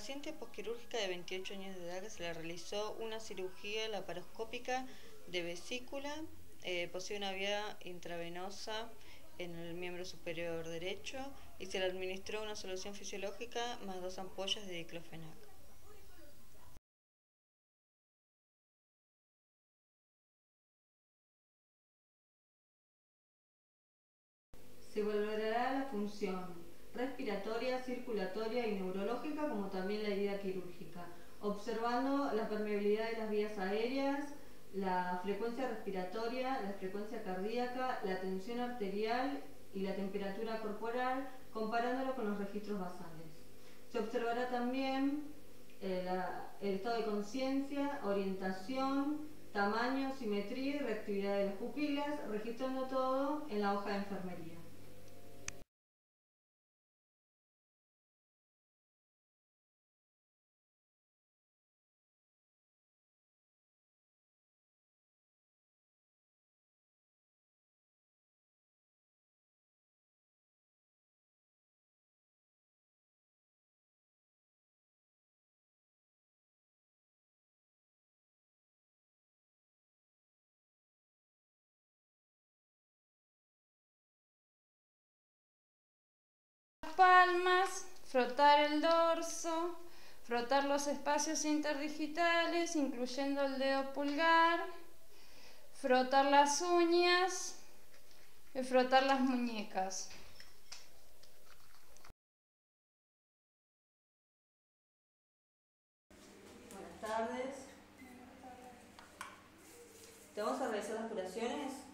paciente posquirúrgica de 28 años de edad que se le realizó una cirugía laparoscópica de vesícula, eh, posee una vía intravenosa en el miembro superior derecho y se le administró una solución fisiológica más dos ampollas de diclofenac. Se valorará la función respiratoria, circulatoria y neurológica, como también la herida quirúrgica, observando la permeabilidad de las vías aéreas, la frecuencia respiratoria, la frecuencia cardíaca, la tensión arterial y la temperatura corporal, comparándolo con los registros basales. Se observará también eh, el estado de conciencia, orientación, tamaño, simetría y reactividad de las pupilas, registrando todo en la hoja de enfermería. Palmas, frotar el dorso, frotar los espacios interdigitales, incluyendo el dedo pulgar, frotar las uñas y frotar las muñecas. Buenas tardes. ¿Te vamos a realizar las curaciones?